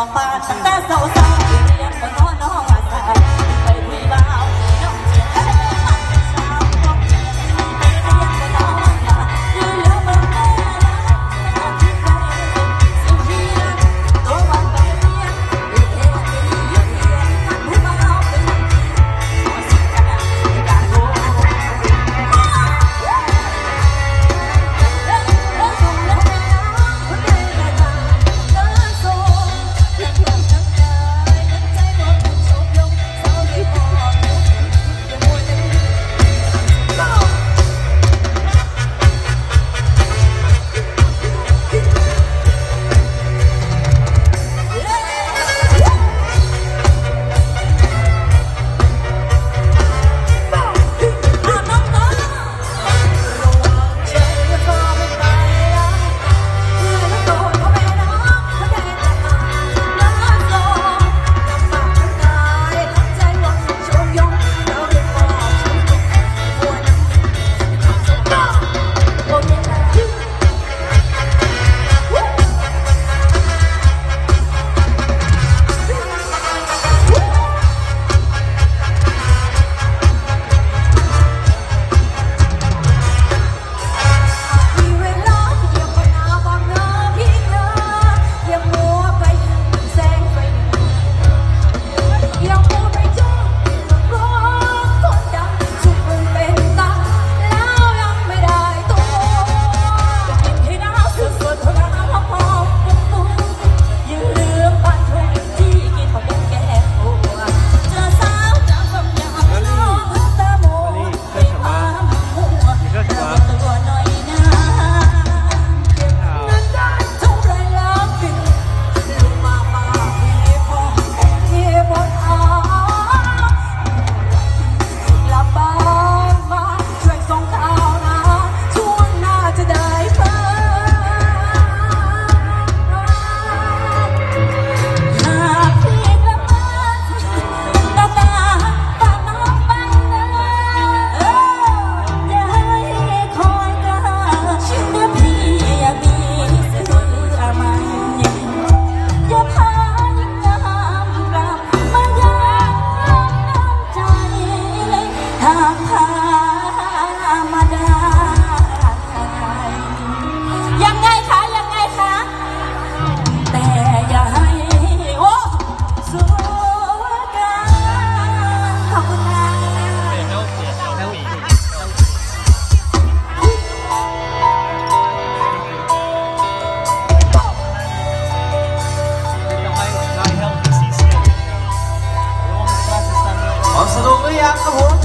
花发发发 out the world.